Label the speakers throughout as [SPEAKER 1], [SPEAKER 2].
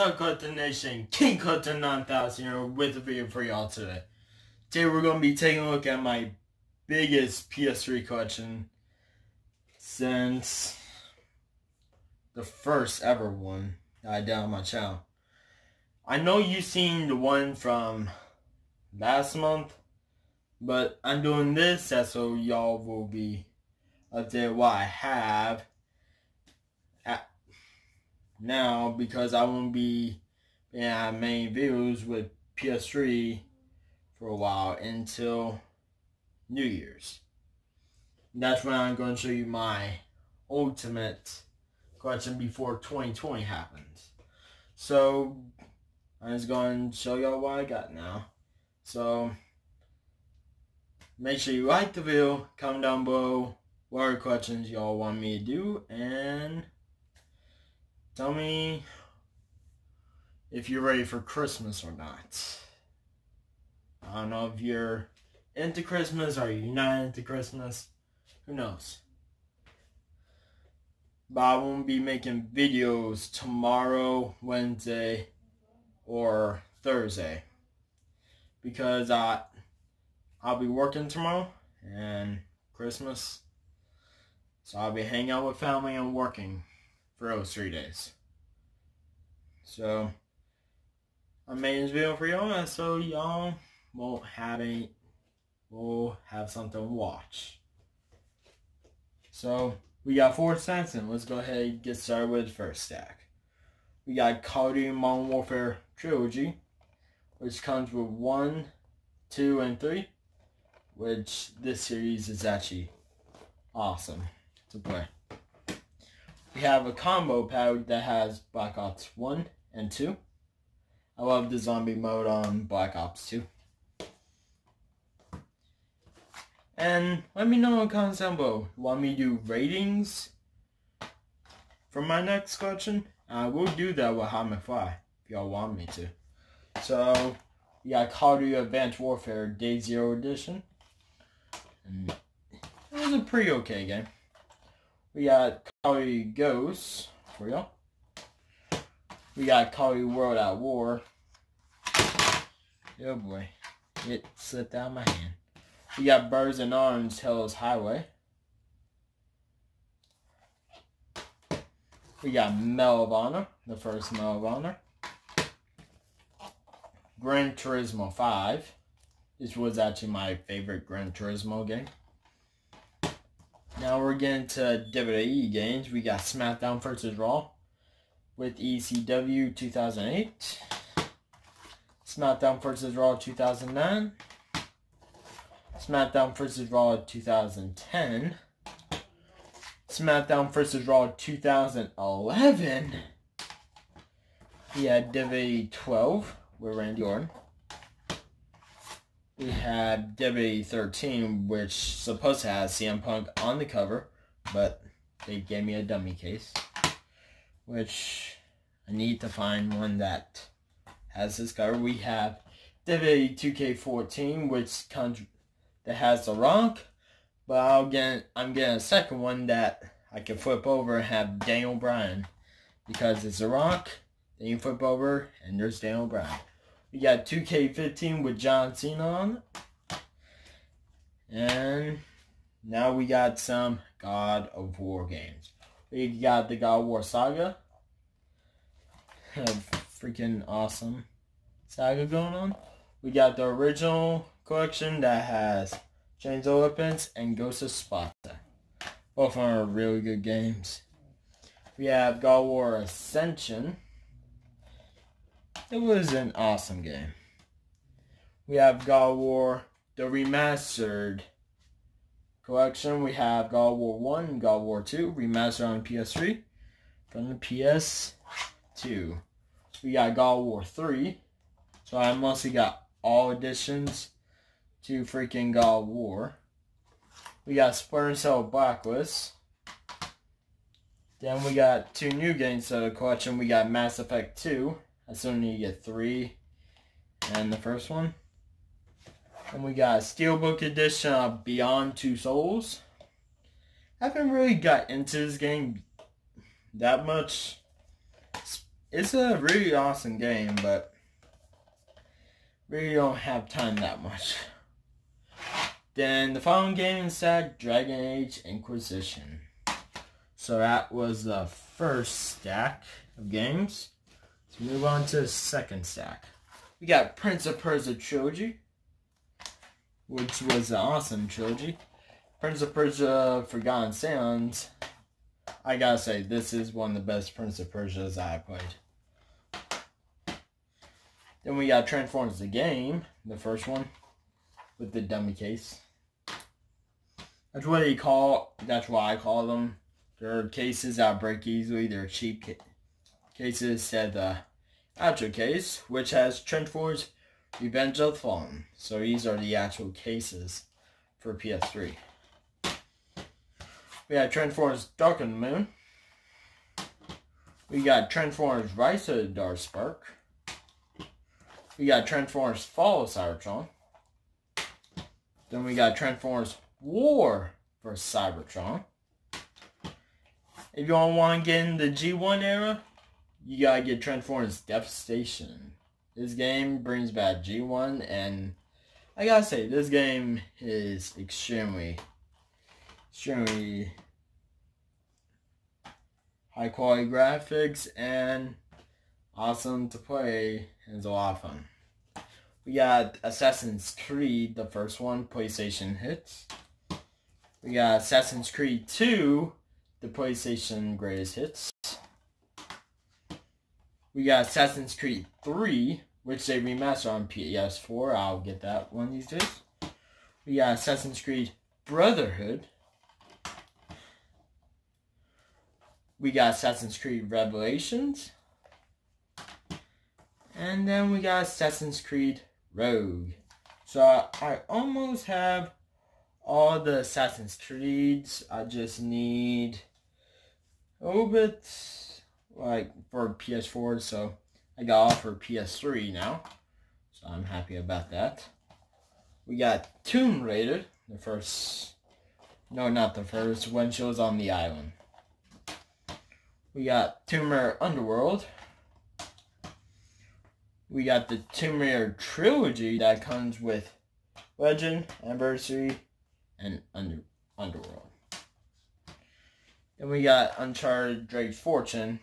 [SPEAKER 1] up, Collector Nation? King Collector 9000 here with a video for y'all today. Today we're going to be taking a look at my biggest PS3 collection since the first ever one I did on my channel. I know you've seen the one from last month, but I'm doing this so y'all will be updated what I have now because I won't be yeah, main videos with PS3 for a while until New Year's. that's when I'm going to show you my ultimate collection before 2020 happens. So I'm just going to show y'all what I got now. So make sure you like the video, comment down below what are questions y'all want me to do, and Tell me if you're ready for Christmas or not. I don't know if you're into Christmas or you're not into Christmas. Who knows? But I won't be making videos tomorrow, Wednesday, or Thursday. Because I, I'll be working tomorrow and Christmas. So I'll be hanging out with family and working for those three days. So, I made this video for y'all, so y'all won't have any, will have something to watch. So, we got four stacks, and let's go ahead and get started with the first stack. We got Call of Duty Modern Warfare Trilogy, which comes with 1, 2, and 3, which this series is actually awesome to play. We have a combo pack that has Black Ops 1 and 2. I love the zombie mode on Black Ops 2. And let me know in the comments down below. Want me to do ratings for my next collection? I will do that with Hot McFly if y'all want me to. So, we got Call of Duty Advanced Warfare Day Zero Edition. And it was a pretty okay game. We got Of Duty Ghosts for y'all. We got Call of Duty World at War. Oh boy. It slipped out of my hand. We got Brothers in Arms Hell's Highway. We got Medal of Honor, the first Medal of Honor. Gran Turismo 5. This was actually my favorite Gran Turismo game. Now we're getting to WWE games. We got SmackDown vs. Raw with ECW 2008. SmackDown vs. Raw 2009. SmackDown vs. Raw 2010. SmackDown vs. Raw 2011. We had WWE 12 with Randy Orton we had WWE 13, which supposed to have CM Punk on the cover, but they gave me a dummy case, which I need to find one that has this cover. We have WWE 2K14, which comes that has The Rock, but I'll get I'm getting a second one that I can flip over and have Daniel Bryan because it's The Rock. Then you flip over and there's Daniel Bryan. We got 2K15 with John Cena on. And now we got some God of War games. We got the God of War Saga. Freaking awesome saga going on. We got the original collection that has Chains of Olympus and Ghost of Sparta. Both are really good games. We have God of War Ascension. It was an awesome game. We have God War, the remastered collection. We have God War 1 and God War 2, remastered on PS3 from the PS2. We got God War 3. So I mostly got all editions to freaking God War. We got Splinter Cell Blacklist. Then we got two new games to the collection. We got Mass Effect 2 I still need to get three and the first one. And we got a Steelbook edition of Beyond Two Souls. I haven't really got into this game that much. it's a really awesome game, but really don't have time that much. Then the following game said Dragon Age Inquisition. So that was the first stack of games. Let's move on to the second stack. We got Prince of Persia Trilogy, which was an awesome trilogy. Prince of Persia Forgotten Sands. I gotta say, this is one of the best Prince of Persia's I played. Then we got Transformers the Game, the first one, with the dummy case. That's what they call, that's why I call them. They're cases that break easily. They're cheap cases. Said the actual case, which has Transformers Revenge of the Fallen. So these are the actual cases for PS3. We got Transformers Dark the Moon. We got Transformers Rise of the Dark Spark. We got Transformers Fall of Cybertron. Then we got Transformers War for Cybertron. If you all want to get in the G1 era, you gotta get Transformers Devastation. This game brings back G1 and I gotta say, this game is extremely, extremely high quality graphics and awesome to play and it's a lot of fun. We got Assassin's Creed, the first one, PlayStation hits. We got Assassin's Creed 2, the PlayStation greatest hits. We got Assassin's Creed 3, which they remaster on PS4. I'll get that one these days. We got Assassin's Creed Brotherhood. We got Assassin's Creed Revelations. And then we got Assassin's Creed Rogue. So I almost have all the Assassin's Creeds. I just need a little bit like for PS4, so I got off for PS3 now. So I'm happy about that. We got Tomb Raider, the first, no, not the first, when she was on the island. We got Tomb Raider Underworld. We got the Tomb Raider trilogy that comes with Legend, Anniversary, and Under Underworld. Then we got Uncharted Drake's Fortune,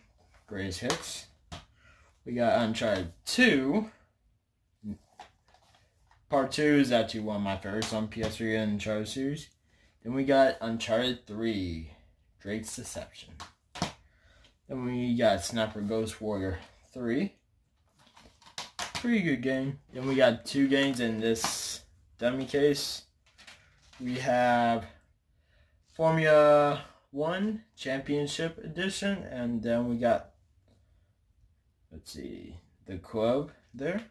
[SPEAKER 1] greatest hits. We got Uncharted 2. Part 2 is actually one of my favorites on PS3 and Uncharted series. Then we got Uncharted 3, Drake's Deception. Then we got Sniper Ghost Warrior 3. Pretty good game. Then we got two games in this dummy case. We have Formula 1 Championship Edition, and then we got, let's see, the club there.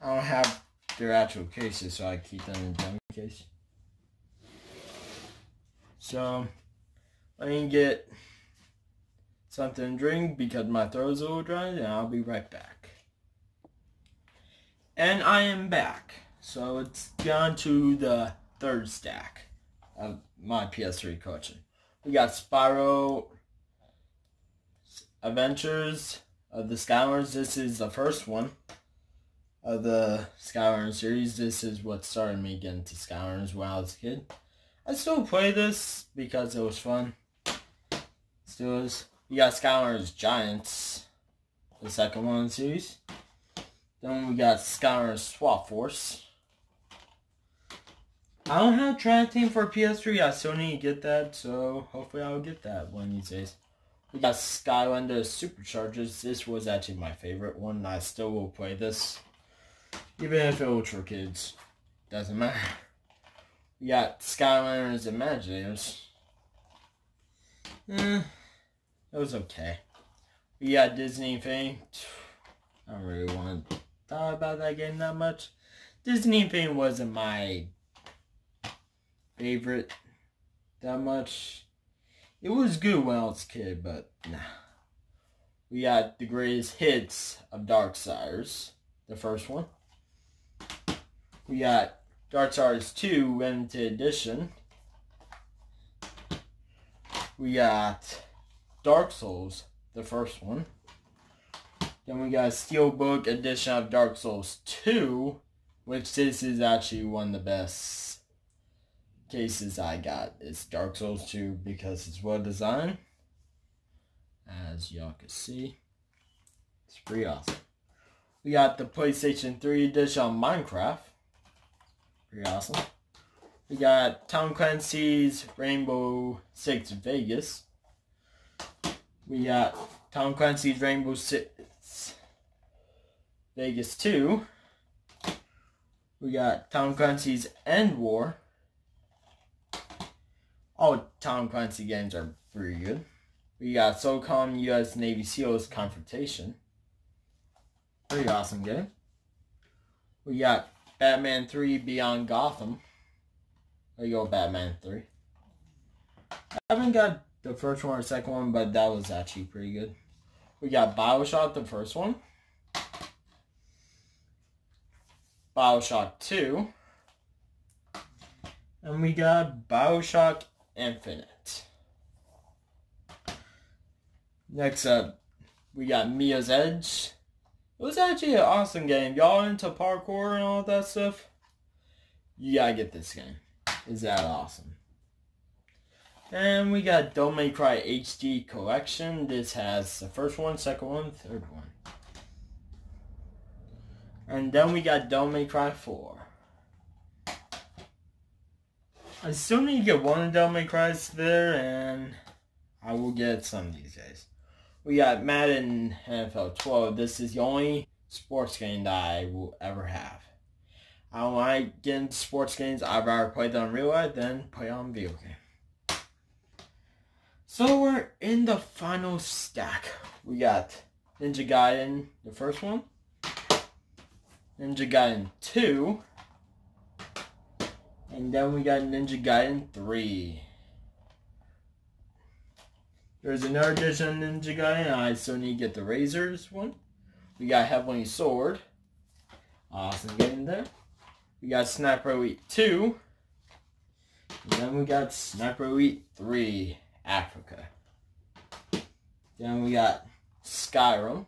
[SPEAKER 1] I don't have their actual cases, so I keep them in dummy case. So, let me get something to drink because my throat's a little dry, and I'll be right back. And I am back. So it's gone to the third stack of my PS3 collection. We got Spyro Adventures of the Skylanders. This is the first one of the Skylanders series. This is what started me getting to Skylanders when I was a kid. I still play this because it was fun. Still is. We got Skylanders Giants, the second one in the series. Then we got Skylanders Swap Force. I don't have Team for PS3. I still need to get that, so hopefully I'll get that one these days. We got Skylander Superchargers. This was actually my favorite one. I still will play this. Even if it was for kids. Doesn't matter. We got Skylanders Imaginators. Eh, it was okay. We got Disney Infinity. I don't really want to talk about that game that much. Disney Infinity wasn't my favorite that much. It was good when I was a kid, but nah. We got the greatest hits of Darksiders, the first one. We got Darksiders 2 Limited Edition. we got Dark Souls, the first one. Then we got Steelbook edition of Dark Souls 2, which this is actually one of the best cases I got. is Dark Souls 2 because it's well designed. As y'all can see. It's pretty awesome. We got the PlayStation 3 edition of Minecraft. Pretty awesome. We got Tom Clancy's Rainbow Six Vegas. We got Tom Clancy's Rainbow Six Vegas 2. We got Tom Clancy's EndWar. All Tom Clancy games are pretty good. We got SOCOM U.S. Navy SEALs Confrontation. Pretty awesome game. We got Batman 3 Beyond Gotham. There you go, Batman 3. I haven't got the first one or second one, but that was actually pretty good. We got Bioshock, the first one. Bioshock 2. And we got Bioshock Infinite. Next up, we got Mirror's Edge. It was actually an awesome game. Y'all into parkour and all that stuff? You gotta get this game. Is that awesome? And we got Devil May Cry HD Collection. This has the first one, second one, third one. And then we got Devil May Cry 4. I still need to get one of Devil May Cry's there, and I will get some of these days. We got Madden NFL 12. This is the only sports game that I will ever have. I don't like getting sports games. I'd rather play them in real life than play on video game. So we're in the final stack. We got Ninja Gaiden, the first one. Ninja Gaiden 2. And then we got Ninja Gaiden 3. There's another edition of Ninja Gaiden. I still need to get the Razors one. We got Heavenly Sword. Awesome game there. We got Sniper Elite 2. And then we got Sniper Elite 3 Africa. Then we got Skyrim.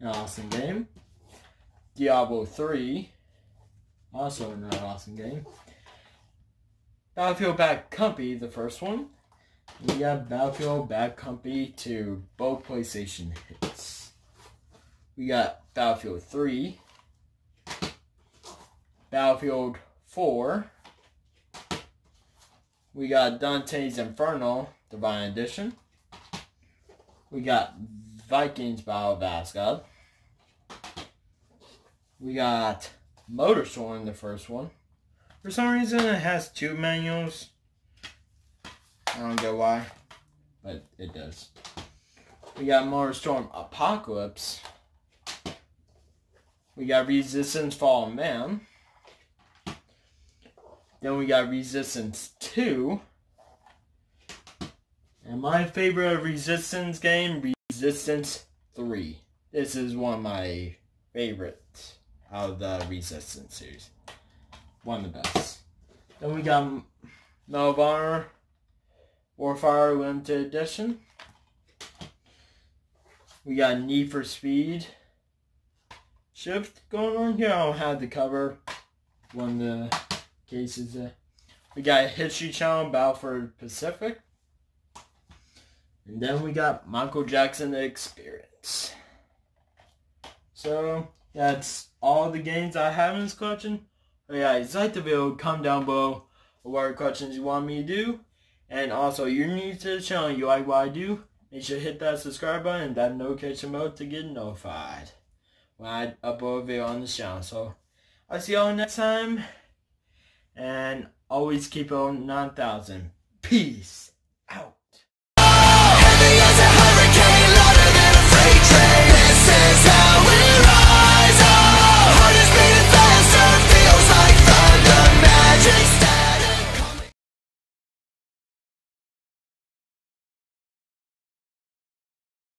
[SPEAKER 1] An awesome game. Diablo 3. Also another awesome game. Battlefield Bad Company, the first one. We got Battlefield Bad Company 2, both PlayStation hits. We got Battlefield 3. Battlefield 4. We got Dante's Inferno, Divine Edition. We got Vikings Battle of Asgard. We got Motorstorm, the first one. For some reason, it has two manuals. I don't get why, but it does. We got Motorstorm Apocalypse. We got Resistance Fall of Man. Then we got Resistance 2. And my favorite Resistance game, Resistance 3. This is one of my favorites of the Resistance series. One of the best. Then we got Melvar Warfare Limited Edition. We got Need for Speed shift going on here. I don't have the cover. One of the cases. We got History Channel Battleford Pacific. And then we got Michael Jackson Experience. So, that's all the games I have in this collection. But yeah, if you like the video, comment down below what questions you want me to do. And also, you're new to the channel, you like what I do, make sure to hit that subscribe button and that notification bell to get notified when I upload a video on the channel. So, I'll see y'all next time. And always keep on 9,000. Peace out. chase